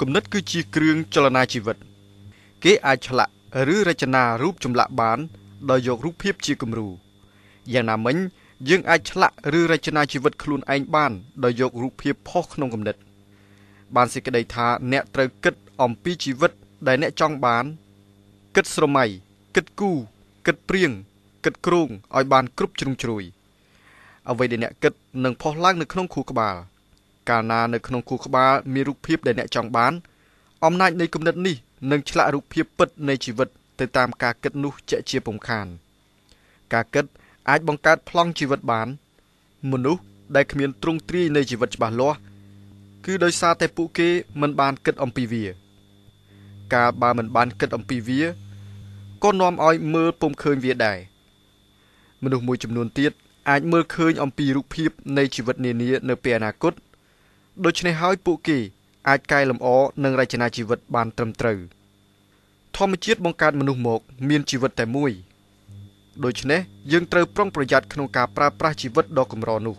គំនិតគឺជាគ្រឿងចលនាជីវិត គេអាចឆ្លាក់ឬរចនារូបចម្លាក់បានដោយយករូបភាពជាគំរូយ៉ាងណាមិញយើងអាចឆ្លាក់ឬរចនាជីវិតខ្លួនឯងបានដោយយករូបភាពផុសក្នុងគំនិត បានសេចក្តីថាអ្នកត្រូវគិតអំពីជីវិតដែលអ្នកចង់បាន គិតស្រមៃគិតគូគិតព្រៀងគិតគ្រោងឲ្យបានគ្រប់ជ្រុងជ្រោយអ្វីដែលអ្នកគិតនឹងផុសឡើងនៅក្នុងខួរក្បាល កាលណានៅក្នុងខួរក្បាលមានរូបភាពដែលអ្នកចង់បានអំណាចនៃគំនិតនេះនឹងឆ្លាក់រូបភាពពិតនៃជីវិតទៅតាមការគិតនោះជាក់ជាពំខាន ការគិតអាចបង្កើតប្លង់ជីវិតបាន មនុស្សដែលគ្មានទ្រង់ទ្រាយនៃជីវិតច្បាស់លាស់គឺដោយសារតែពួកគេមិនបានគិតអំពីវា កាលបើមិនបានគិតអំពីវាក៏នាំឲ្យមើលពុំឃើញវាដែរមនុស្សមួយចំនួនទៀតអាចមើលឃើញអំពីរូបភាពនៃជីវិតនានានៅពេលអនាគត ដូច្នេះហើយពួកគេអាចកែលម្អនិងរចនាជីវិតបានត្រឹមត្រូវធម្មជាតិបង្កើតមនុស្សមកមានជីវិតតែមួយដូច្នេះយើងត្រូវប្រុងប្រយ័ត្នក្នុងការប្រើប្រាស់ជីវិតដ៏កម្រនោះ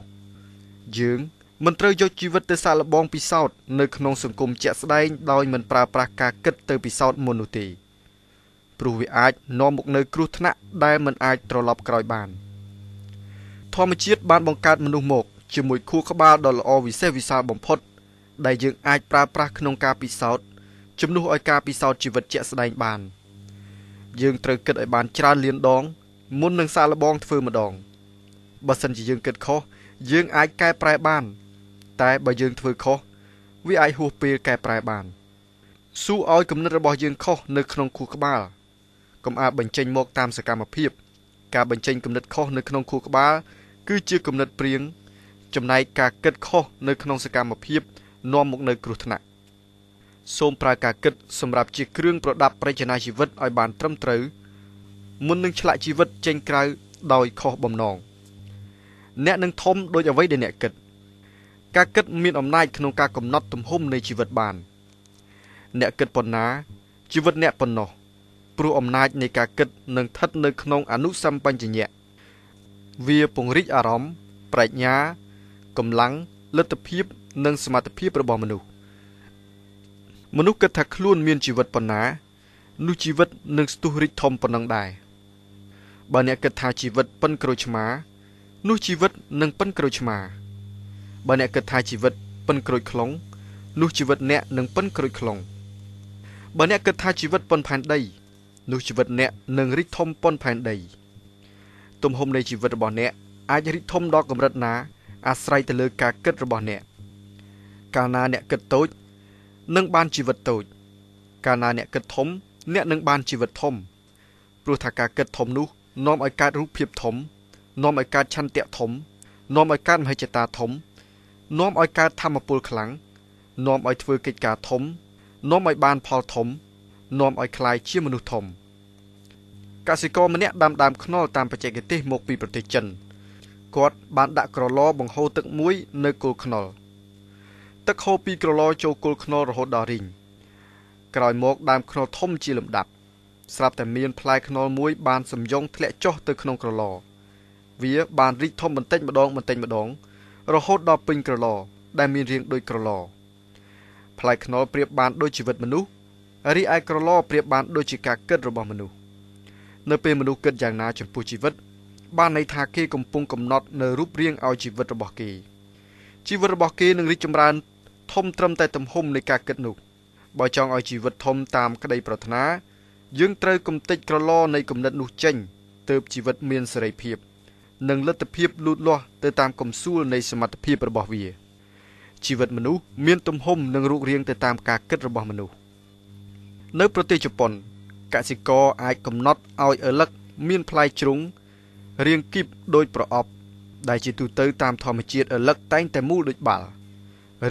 យើងមិនត្រូវយកជីវិតទៅសាកល្បងពិសោធន៍នៅក្នុងសង្គមជាក់ស្ដែងដោយមិនប្រើប្រាស់ការគិតទៅពិសោធន៍មុននោះទេព្រោះវាអាចនាំមកនូវគ្រោះថ្នាក់ដែលមិនអាចត្រឡប់ក្រោយបានធម្មជាតិបានបង្កើតមនុស្សមក ជាមួយខួរក្បាលដ៏ល្អវិសេសវិសាលបំផុត ដែលយើងអាចប្រើប្រាស់ក្នុងការពិសោធន៍ជំនួសឲ្យការពិសោធន៍ជីវិតជាក់ស្ដែងបាន យើងត្រូវគិតឲ្យបានច្រើនលានដង មុននឹងសាកល្បងធ្វើម្ដងបើសិនជាយើងគិតខុសយើងអាចកែប្រែបាន តែបើយើងធ្វើខុសវាអាចហួសពេលកែប្រែបានសួរឲ្យគំនិតរបស់យើងខុសនៅក្នុងខួរក្បាលកុំអាចបញ្ចេញមកតាមសកម្មភាព ការបញ្ចេញគំនិតខុសនៅក្នុងខួរក្បាលគឺជាគំនិតព្រៀង ចំណែកការគិតខុសនៅក្នុងសកម្មភាពនាំមកនៅគ្រោះថ្នាក់សូមប្រើការគិតសម្រាប់ជាគ្រឿងប្រដាប់ប្រជនាជីវិតឲ្យបានត្រឹមត្រូវមុននឹងឆ្លាក់ជីវិតចេញក្រៅដោយខុសបំណងអ្នកនឹងធំដោយអ្វីដែលអ្នកគិត ការគិតមានអំណាចក្នុងការកំណត់ទំហំនៃជីវិតបាន អ្នកគិតប៉ុណ្ណាជីវិតអ្នកប៉ុណ្ណោះព្រោះអំណាចនៃការគិតនឹងស្ថិតនៅក្នុងអនុសម្បញ្ញៈវាពង្រីកអារម្មណ៍ប្រាជ្ញា កម្លាំងលទ្ធភាពនិងសមត្ថភាពរបស់មនុស្សមនុស្សគិតថាខ្លួនមានជីវិតប៉ុណ្ណានោះជីវិតនឹងស្ទុះរីកធំប៉ុណ្ណឹងដែរបើអ្នកគិតថាជីវិតប៉ិនក្រូចឆ្មានោះជីវិតនឹងប៉ិនក្រូចឆ្មាបើអ្នកគិតថាជីវិតប៉ិនក្រូចខ្លងនោះជីវិតអ្នកនឹងប៉ិនក្រូចខ្លងបើអ្នកគិតថាជីវិតប៉ុនផែនដីនោះជីវិតអ្នកនឹងរីកធំប៉ុនផែនដី ទំហំនៃជីវិតរបស់អ្នកអាចរីកធំដល់កម្រិតណា អាស្រ័យទៅលើការគិតរបស់អ្នកកាលណាអ្នកគិតតូចនឹងបានជីវិតតូចកាលណាអ្នកគិតធំអ្នកនឹងបានជីវិតធំព្រោះថាការគិតធំនោះនាំឲ្យកើតរូបភាពធំនាំឲ្យកើតឆន្ទៈធំនាំឲ្យកើតមហិច្ឆតាធំនាំឲ្យកើតធម្មពលខ្លាំងនាំឲ្យធ្វើកិច្ចការធំនាំឲ្យបានផលធំនាំឲ្យคล้ายជាមនុស្សធំកសិករម្នាក់ដាំដើមខ្នុរតាមបច្ចេកទេសមកពីប្រទេសចិន គាត់បានដាក់ក្រឡបង្ហូរទឹកមួយនៅគល់ខ្នុរទឹកហូរពីក្រឡចូលគល់ខ្នុររហូតដល់រីងក្រោយមកដើមខ្នុរធំជាលំដាប់ស្រាប់តែមានផ្លែខ្នុរមួយបានសំយងធ្លាក់ចុះទៅក្នុងក្រឡវាបានរីកធំបន្តិចម្ដងបន្តិចម្ដង រហូតដល់ពេញក្រឡដែលមានរាងដូចក្រឡផ្លែខ្នុរប្រៀបបានដូចជីវិតមនុស្សរីឯក្រឡប្រៀបបានដូចជាការគិតរបស់មនុស្សនៅពេលមនុស្សគិតយ៉ាងណាចំពោះជីវិត បានន័យថាគេកំពុងកំណត់នៅរូបរាងឲ្យជីវិតរបស់គេជីវិតរបស់គេនឹងរីកចម្រើនធំត្រឹមតែទំហំនៃការគិតនោះបើចង់ឲ្យជីវិតធំតាមក្តីប្រាថ្នាយើងត្រូវគំតិចក្រឡនៃគំនិតនោះចេញទើបជីវិតមានសេរីភាព និងលទ្ធភាពលូតលាស់ទៅតាមកំសួលនៃសមត្ថភាពរបស់វាជីវិតមនុស្សមានទំហំនិងរូបរាងទៅតាមការគិតរបស់មនុស្សនៅប្រទេសជប៉ុនកសិករអាចកំណត់ឲ្យឪឡឹកមានផ្លែជ្រុង រាងគីបដូចប្រអប់ដែលជាទូទៅតាមធម្មជាតិឪឡឹកតែងតែមូលដូចបាល់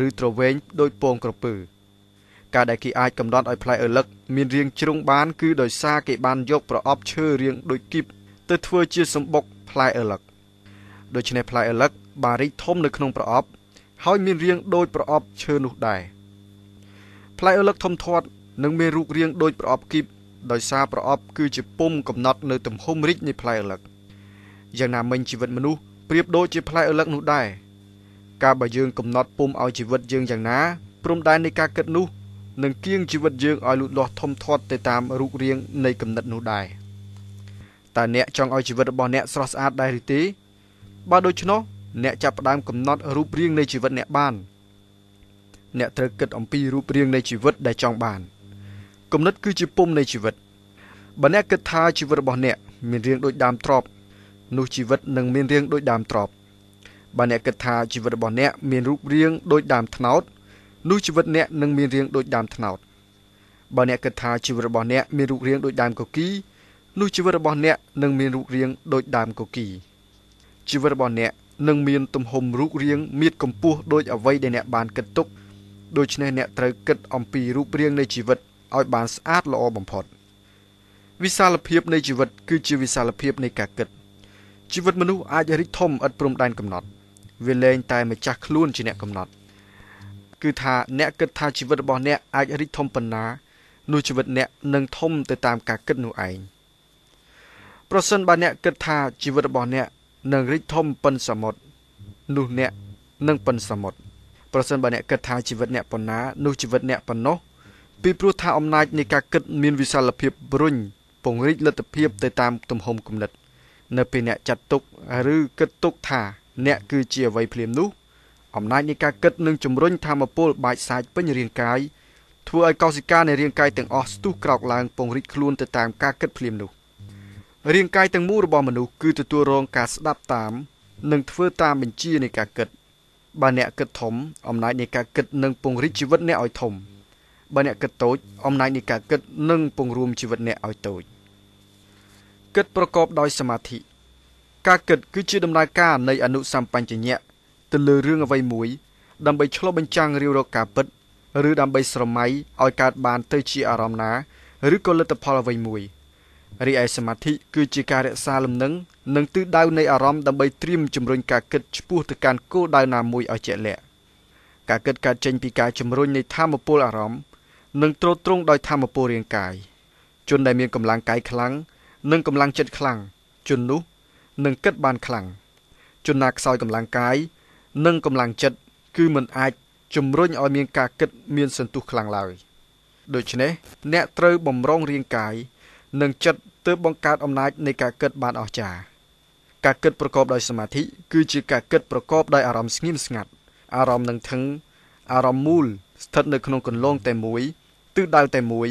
ឬទ្រវែងដូចពងក្រពើការដែលគេអាចកំណត់ឲ្យផ្លែឪឡឹកមានរាងជ្រុងបាន គឺដោយសារគេបានយកប្រអប់ឈើរាងដូចគីបទៅធ្វើជាសម្បុកផ្លែឪឡឹកដូច្នេះផ្លែឪឡឹកបានរីកធំនៅក្នុងប្រអប់ ហើយមានរាងដូចប្រអប់ឈើនោះដែរផ្លែឪឡឹកធំធាត់នឹងមានរូបរាងដូចប្រអប់គីបដោយសារប្រអប់គឺជាពុំកំណត់នៅទំហំរីកនៃផ្លែឪឡឹក យ៉ាងណាមិញជីវិតមនុស្សប្រៀបដូចជាផ្លែឪឡឹកនោះដែរកាលបើយើងកំណត់ពុំឲ្យជីវិតយើងយ៉ាងណាព្រំដែននៃការគិតនោះនិងគៀងជីវិតយើងឲ្យលូតលាស់ធំធាត់ទៅតាមរូបរាងនៃគំនិតនោះដែរតើអ្នកចង់ឲ្យជីវិតរបស់អ្នកស្រស់ស្អាតដែរឬទេបើដូច្នោះអ្នកចាប់ផ្ដើមកំណត់រូបរាងនៃជីវិតអ្នកបាន អ្នកត្រូវគិតអំពីរូបរាងនៃជីវិតដែលចង់បានគំនិតគឺជាពុម្ពនៃជីវិតបើអ្នកគិតថាជីវិតរបស់អ្នកមានរាងដូចដើមទ្រប នោះជីវិតនឹងមានរាងដូចដើមទ្របបើអ្នកគិតថាជីវិតរបស់អ្នកមានរូបរាងដូចដើមត្នោតនោះជីវិតអ្នកនឹងមានរាងដូចដើមត្នោតបើអ្នកគិតថាជីវិតរបស់អ្នកមានរូបរាងដូចដើមកុកីនោះជីវិតរបស់អ្នកនឹងមានរូបរាងដូចដើមកុកីជីវិតរបស់អ្នកនឹងមានទំហំរូបរាងមានកម្ពស់ដូចអ្វីដែលអ្នកបានគិតទុកដូច្នេះអ្នកត្រូវគិតអំពីរូបរាងនៃជីវិតឲ្យបានស្អាតល្អបំផុតវិសាលភាពនៃជីវិតគឺជាវិសាលភាពនៃការគិត ជីវិតមនុស្សអាចរីកធំឥតព្រំដែនកំណត់ វាលែងតែម្ចាស់ខ្លួនជាអ្នកកំណត់គឺថាអ្នកគិតថាជីវិតរបស់អ្នកអាចរីកធំប៉ុណ្ណានោះជីវិតអ្នកនឹងធំទៅតាមការគិតនោះឯងប្រសិនបើអ្នកគិតថាជីវិតរបស់អ្នកនឹងរីកធំប៉ុនសមុទ្រនោះអ្នកនឹងប៉ុនសមុទ្រប្រសិនបើអ្នកគិតថាជីវិតអ្នកប៉ុណ្ណានោះជីវិតអ្នកប៉ុណ្ណោះពីព្រោះថាអំណាចនៃការគិតមានវិសាលភាពរុញពង្រីកលទ្ធភាពទៅតាមទំហំគំនិត នៅពេលអ្នកចាត់ទុកឬគិតទុកថា អ្នកគឺជាអ្វីភ្លាមនោះអំណាចនៃការគិតនឹងជំរុញធម៌ពលបាច់សាច់ពេញរាងកាយធ្វើឲ្យកោសិកានៃរាងកាយទាំងអស់ស្ទុះក្រោកឡើងពង្រីកខ្លួនទៅតាមការគិតភ្លាមនោះរាងកាយទាំងមូលរបស់មនុស្សគឺទទួលរងការស្ដាប់តាមនិងធ្វើតាមបញ្ជានៃការគិតបើអ្នកគិតធំអំណាចនៃការគិតនឹងពង្រីកជីវិតអ្នកឲ្យធំបើអ្នកគិតតូចអំណាចនៃការគិតនឹងពង្រួមជីវិតអ្នកឲ្យតូច គិតប្រកបដោយសមាធិការគិតគឺជាដំណើរការនៃអនុសម្បញ្ញៈទៅលើរឿងអ្វីមួយ ដើម្បីឆ្លុះបញ្ចាំងរាវរកការពិតឬដើម្បីស្រមៃឲ្យកើតបានទៅជាអារម្មណ៍ណាឬក៏លទ្ធផលអ្វីមួយរីឯសមាធិគឺជាការរក្សាលំនឹងនិងទិសដៅនៃអារម្មណ៍ដើម្បីត្រៀមជំរុញការគិតឆ្ពោះទៅកាន់គោលដៅណាមួយឲ្យជាក់លាក់ការគិតកើតចេញពីការជំរុញនៃធម៌ពលអារម្មណ៍និងត្រួតត្រងដោយធម៌ពលរាងកាយជនដែលមានកម្លាំងកាយខ្លាំង និងកម្លាំងចិត្តខ្លាំងជននោះនឹងគិតបានខ្លាំងជនណាខ្សោយកម្លាំងកាយនិងកម្លាំងចិត្តគឺមិនអាចជំរុញឲ្យមានការគិតមានសន្ទុះខ្លាំងឡើយដូច្នេះអ្នកត្រូវបំរុងរាងកាយនិងចិត្តទើបបង្កើតអំណាចនៃការគិតបានអស្ចារ្យការគិតប្រកបដោយសមាធិគឺជាការគិតប្រកបដោយអារម្មណ៍ស្ងៀមស្ងាត់អារម្មណ៍នឹងថឹងអារម្មណ៍មូលស្ថិតនៅក្នុងគន្លងតែមួយទិសដៅតែមួយ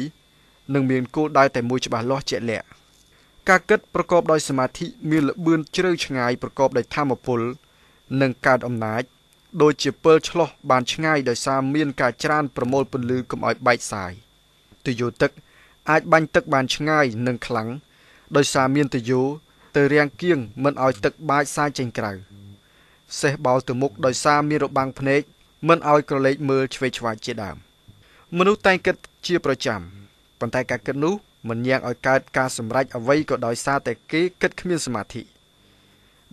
និងមានគោលដៅតែមួយច្បាស់លាស់ជាក់លាក់ ការគិតប្រកបដោយសមាធិមានល្បឿនជ្រៅឆ្ងាយប្រកបដោយធម៌ពលនិងកើតអំណាចដូចជាពិលឆ្លោះបានឆ្ងាយដោយសារមានការច្រានប្រមូលពន្លឺកុំឲ្យបែកសាយទយោទឹកអាចបាញ់ទឹកបានឆ្ងាយនិងខ្លាំងដោយសារមានទយោទៅរាំងគៀងមិនឲ្យទឹកបាចសាយចេញក្រៅសេះបោលទៅមុខដោយសារមានរបាំងភ្នែកមិនឲ្យក្រឡេកមើលឆ្វេងឆ្វាយជាដើមមនុស្សតែងគិតជាប្រចាំប៉ុន្តែការគិតនោះ មិនញ៉ាំងឲ្យកើតការសម្រេចអ្វីក៏ដោយសារតែគេគិតគ្មានសមាធិ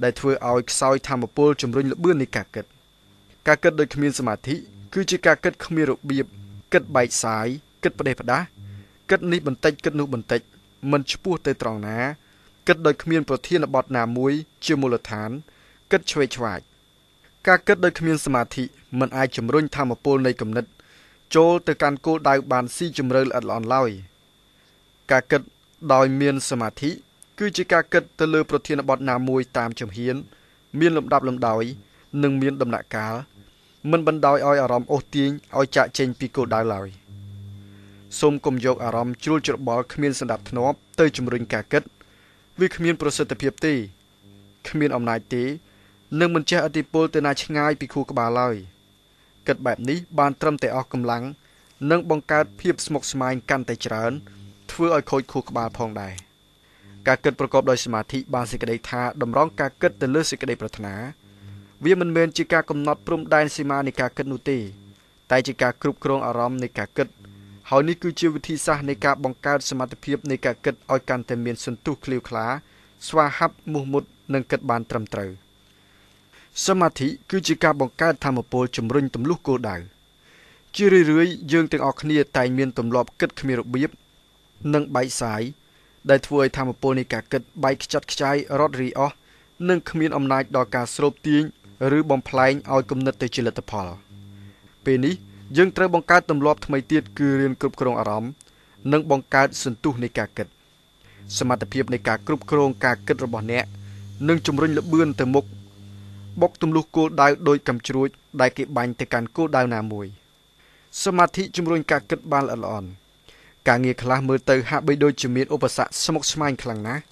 ដែលធ្វើឲ្យខ្សោយធម៌ពលជំរុញលបឿននៃការគិត ការគិតដោយគ្មានសមាធិគឺជាការគិតគ្មានរបៀបគិតបែកសាយគិតផ្ដេសផ្ដាសគិតនេះបន្តិចគិតនោះបន្តិចមិនឆ្ពោះទៅត្រង់ណាគិតដោយគ្មានប្រធានបទណាមួយជាមូលដ្ឋាន គិតឆ្វេងឆ្វាយការគិតដោយគ្មានសមាធិមិនអាចជំរុញធម៌ពលនៃគំនិត ចូលទៅកាន់គោលដៅបានស៊ីជម្រៅល្អិតល្អន់ឡើយ ការគិតដោយមានសមាធិគឺជាការគិតទៅលើប្រធានបទណាមួយតាមជំហាន មានលំដាប់លំដោយ និងមានដំណាក់កាលមិនបណ្ដោយឲ្យអារម្មណ៍អូសទាញឲ្យចាក់ចេញពីគោលដៅឡើយសូមកុំយកអារម្មណ៍ជ្រួលច្របល់គ្មានសន្តិភាពទៅជំរុញការគិតវាគ្មានប្រសិទ្ធភាពទេគ្មានអំណាចទេនិងមិនចេះអធិពលទៅណាឆ្ងាយពីខួរក្បាលឡើយគិតបែបនេះបានត្រឹមតែអស់កម្លាំងនិងបង្កើតភាពស្មុគស្មាញកាន់តែច្រើន ធ្វើឲ្យខូចខួរក្បាលផងដែរការគិតប្រកបដោយសមាធិបានសេចក្តីថាតម្រង់ការគិតទៅលើសេចក្តីប្រាថ្នាវាមិនមែនជាការកំណត់ព្រំដែនសីមានៃការគិតនោះទេតែជាការគ្រប់គ្រងអារម្មណ៍នៃការគិតហើយនេះគឺជាវិធីសាស្ត្រនៃការបង្កើតសមត្ថភាពនៃការគិតឲ្យកាន់តែមានសន្ទុះឃ្លាវខ្លា ស្វាហាប់មោះមុតនិងគិតបានត្រឹមត្រូវសមាធិគឺជាការបង្កើតធម៌ពលជំរុញទម្លុះគោលដៅជារឿយៗយើងទាំងអស់គ្នាតែងមានទម្លាប់គិតគ្មានរបៀប និងបែកសាយដែលធ្វើឲ្យធម៌ពលនៃការគិតបែកខ្ចាត់ខ្ចាយរត់រីអស់និងគ្មានអំណាចដល់ការស្រូបទាញឬបំផ្លែងឲ្យគំនិតទៅជាលទ្ធផល ពេលនេះយើងត្រូវបង្កើតទម្លាប់ថ្មីទៀតគឺរៀនគ្រប់គ្រងអារម្មណ៍និងបង្កើតសន្ទុះនៃការគិត សមត្ថភាពនៃការគ្រប់គ្រងការគិតរបស់អ្នកនឹងជំរុញល្បឿនទៅមុខបុកទម្លុះគោលដៅដោយកំជ្រួចដែលគេបាញ់ទៅកាន់គោលដៅណាមួយ សមាធិជំរុញការគិតបានល្អិតល្អន់ ការងារខ្លះមើលទៅហាក់បីដូចជាមានឧបសគ្គស្មុគស្មាញខ្លាំងណាស់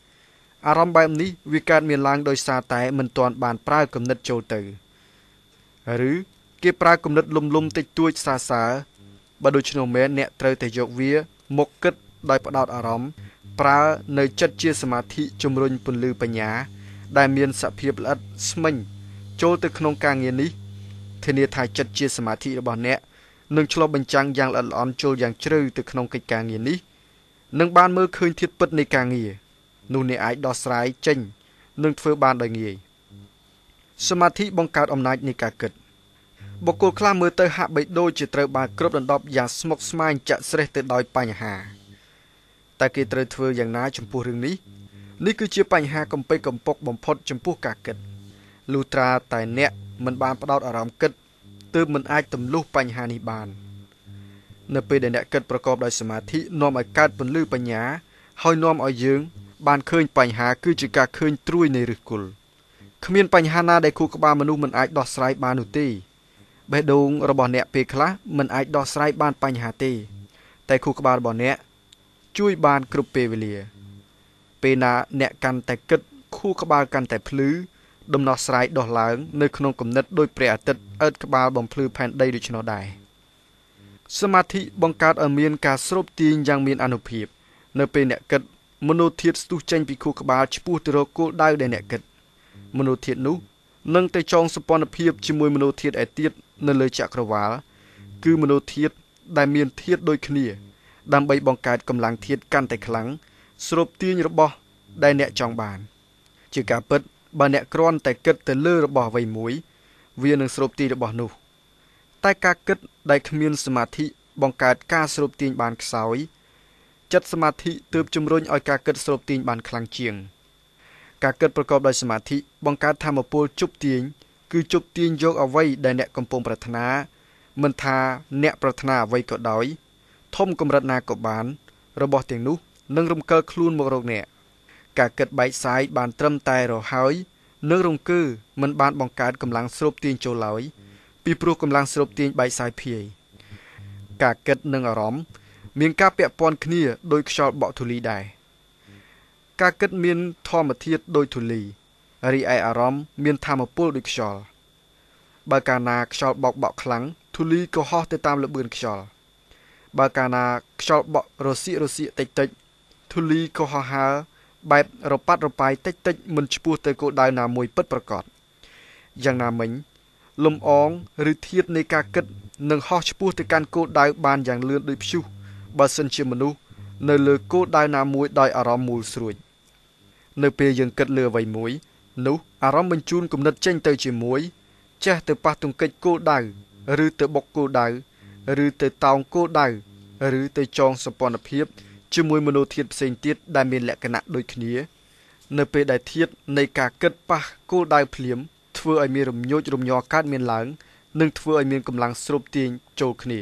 អារម្មណ៍បែបនេះវាកើតមានឡើងដោយសារតែមិនទាន់បានប្រើគំនិតចូលទៅឬគេប្រើគំនិតលំលំតិចតួចសើសើបើដូច្នោះមែនអ្នកត្រូវតែយកវាមកគិតដោយផ្ដោតអារម្មណ៍ប្រើនៅចិត្តជាសមាធិជំរុញពន្លឺបញ្ញា ដែលមានសភាពល្អិតស្មិញចូលទៅក្នុងការងារនេះធានាថាចិត្តជាសមាធិរបស់អ្នក នឹងឆ្លុះបញ្ចាំងយ៉ាងល្អិតល្អន់ចូលយ៉ាងជ្រៅទៅក្នុងកិច្ចការងារនេះនឹងបានមើលឃើញធាតុពិតនៃការងារនោះអ្នកអាចដោះស្រាយចេញនិងធ្វើបានដោយងាយសមាធិបង្កើតអំណាចនៃការគិតបុគ្គលខ្លះមើលទៅហាក់បីដូចជាត្រូវបានគ្របដណ្ដប់យ៉ាងស្មុគស្មាញចាក់ស្រេះទៅដោយបញ្ហាតែគេត្រូវធ្វើយ៉ាងណាចំពោះរឿងនេះនេះគឺជាបញ្ហាកំពេចកំពុកបំផុតចំពោះការគិតលុះត្រាតែអ្នកមិនបានផ្ដោតអារម្មណ៍គិត ទើបមិនអាចទម្លុះបញ្ហានេះបាន នៅពេលដែលអ្នកគិតប្រកបដោយសមាធិនាំឲ្យកើតពន្លឺបញ្ញា ហើយនាំឲ្យយើង បានឃើញបញ្ហាគឺជាការឃើញត្រួយនៃឫសគល់គ្មានបញ្ហាណាដែលខួរក្បាលមនុស្សមិនអាចដោះស្រាយបាននោះទេបេះដូងរបស់អ្នកពេលខ្លះមិនអាចដោះស្រាយបានបញ្ហាទេ តែខួរក្បាលរបស់អ្នកជួយបានគ្រប់ពេលវេលា ពេលណាអ្នកកាន់តែគិតខួរក្បាលកាន់តែភ្លឺ ដំណោះស្រាយដោះឡើងនៅក្នុងគំនិតដោយព្រះអាទិត្យអើតក្បាលបំភ្លឺផែនដីដូច្នោះដែរសមាធិបង្កើតឲ្យមានការស្រូបទាញយ៉ាងមានអានុភាពនៅពេលអ្នកគិតមនោធាតស្ទុះចេញពីខួរក្បាលឆ្ពោះទៅរកគោលដៅដែលអ្នកគិតមនោធាតនោះនឹងទៅចងសម្ព័ន្ធភាពជាមួយមនោធាតឯទៀតនៅលើចក្រវាលគឺមនោធាតដែលមានធាតដូចគ្នា ដើម្បីបង្កើតកម្លាំងធាតកាន់តែខ្លាំងស្រូបទាញរបស់ដែលអ្នកចង់បាន ជាការពិត បើអ្នកគ្រាន់តែគិតទៅលើរបស់អ្វីមួយ វានឹងស្រូបទាញរបស់នោះ តែការគិតដែលគ្មានសមាធិបង្កើតការស្រូបទាញបានខ្សោយចិត្តសមាធិទើបជំរុញឲ្យការគិតស្រូបទាញបានខ្លាំងជាង ការគិតប្រកបដោយសមាធិបង្កើតធម៌ពលជប់ទាញគឺជប់ទាញយកអ្វីដែលអ្នកកំពុងប្រាថ្នា មិនថាអ្នកប្រាថ្នាអ្វីក៏ដោយធំកម្រិតណាក៏បាន របស់ទាំងនោះនឹងរំកិលខ្លួនមករកអ្នក ការគិតបែកសាយបានត្រឹមតែរហើយនឹងរង្គើមិនបានបង្កើតកម្លាំងស្រូបទាញចូលឡើយពីព្រោះកម្លាំងស្រូបទាញបែកសាយភាយការគិតនិងអារម្មណ៍មានការពាក់ព័ន្ធគ្នាដោយខ្យល់បក់ធូលីដែរការគិតមានធម្មធាតុដោយធូលីរីឯអារម្មណ៍មានធម្មពលដូចខ្យល់បើកាលណាខ្យល់បោកបក់ខ្លាំងធូលីក៏ហោះទៅតាមល្បឿនខ្យល់បើកាលណាខ្យល់បក់រសៀករសៀកតិចតិចធូលីក៏ហោះហើរ បែបរប៉ាត់រប៉ាយតិចតិចមិនឆ្ពោះទៅគោលដៅណាមួយពិតប្រាកដយ៉ាងណាមិញលំអងឬធាតនៃការគិតនឹងហោះឆ្ពោះទៅកាន់គោលដៅបានយ៉ាងលឿនដូចព្យុះបើសិនជាមនុស្សនៅលើគោលដៅណាមួយដោយអារម្មណ៍មូលស្រួចនៅពេលយើងគិតលើអ្វីមួយ នោះអារម្មណ៍បញ្ជូនគំនិតចេញទៅជាមួយចេះទៅប៉ះទង្គិចគោលដៅឬទៅបុកគោលដៅឬទៅតោងគោលដៅឬទៅចងសម្ព័ន្ធភាព ជាមួយមនោធាតផ្សេងទៀតដែលមានលក្ខណៈដូចគ្នា នៅពេលដែលធាតនៃការគិតប៉ះគោលដៅភ្លាមធ្វើឲ្យមានរំញោចរំញ័រកើតមានឡើង និងធ្វើឲ្យមានកម្លាំងស្រូបទាញចូលគ្នា